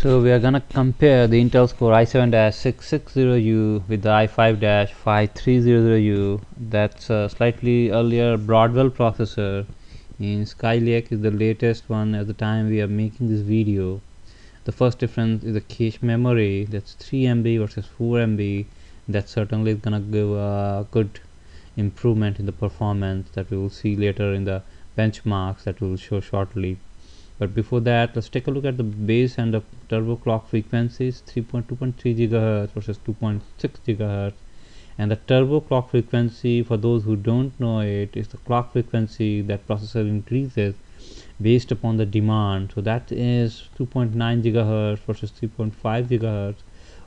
So we are gonna compare the Intel Core i7-6600U with the i5-5300U. That's a slightly earlier Broadwell processor. In Skylake is the latest one at the time we are making this video. The first difference is the cache memory. That's 3 MB versus 4 MB. That certainly is gonna give a good improvement in the performance that we will see later in the benchmarks that we will show shortly but before that let's take a look at the base and the turbo clock frequencies 3.2.3 gigahertz versus 2.6 gigahertz. And the turbo clock frequency for those who don't know it is the clock frequency that processor increases based upon the demand. So that is 2.9 gigahertz versus 3.5 gigahertz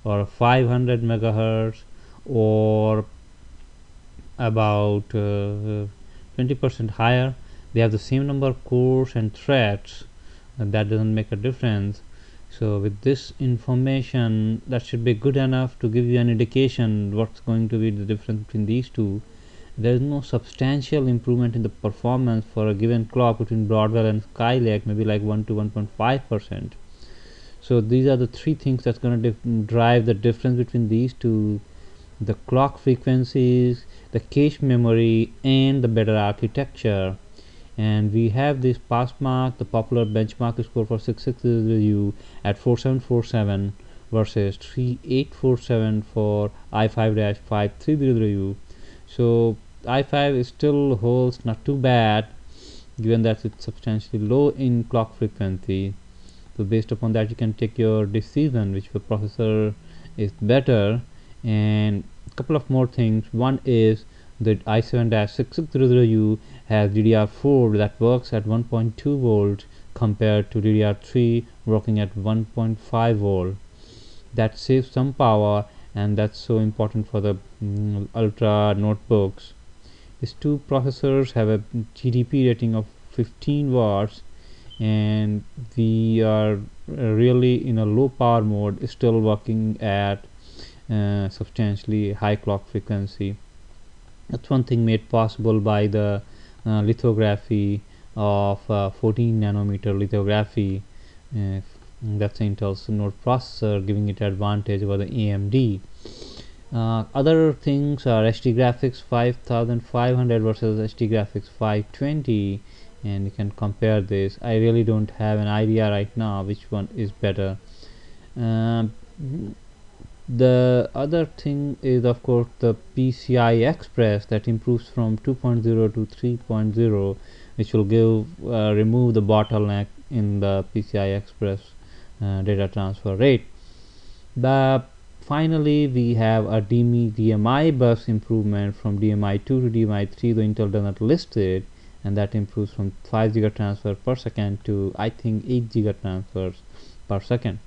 or 500 megahertz or about 20% uh, higher. They have the same number of cores and threads and that doesn't make a difference. So with this information that should be good enough to give you an indication what's going to be the difference between these two. There is no substantial improvement in the performance for a given clock between Broadwell and Skylake maybe like 1 to 1.5 percent. So these are the three things that's going to drive the difference between these two. The clock frequencies the cache memory and the better architecture and we have this passmark the popular benchmark score for 6600U at 4747 versus 3847 for i5-5300U so i5 is still holds not too bad given that it's substantially low in clock frequency. So based upon that you can take your decision which the processor is better. And a couple of more things. One is the i7-6600U has DDR4 that works at 1.2 volt compared to DDR3 working at 1.5 volt. That saves some power and that's so important for the mm, ultra notebooks. These two processors have a TDP rating of 15 watts and we are really in a low power mode still working at uh, substantially high clock frequency that's one thing made possible by the uh, lithography of uh, 14 nanometer lithography. Uh, that's Intel's node processor giving it advantage over the AMD uh, other things are HD graphics 5500 versus HD graphics 520 and you can compare this. I really don't have an idea right now which one is better. Um, the other thing is of course the PCI Express that improves from 2.0 to 3.0 which will give uh, remove the bottleneck in the PCI Express uh, data transfer rate. The finally we have a DMI, DMI bus improvement from DMI2 to DMI3 though Intel does not list it and that improves from 5 giga transfer per second to I think 8 giga transfers per second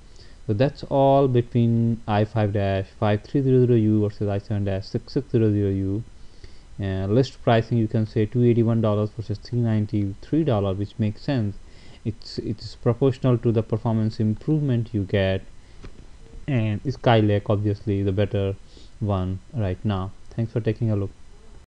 so that's all between i5-5300U versus i7-6600U uh, list pricing you can say $281 versus $393 which makes sense. It's it's proportional to the performance improvement you get. And Skylake obviously the better one right now. Thanks for taking a look